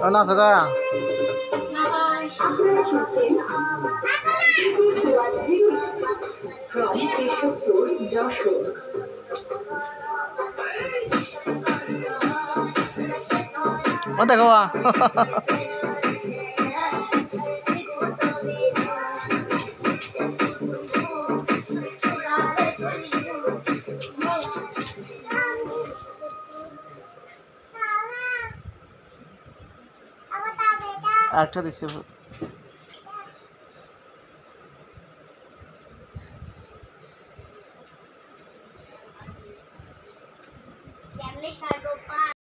啊，那这个呀？我带个啊！哈哈哈哈 আরেকটা দিচ্ছে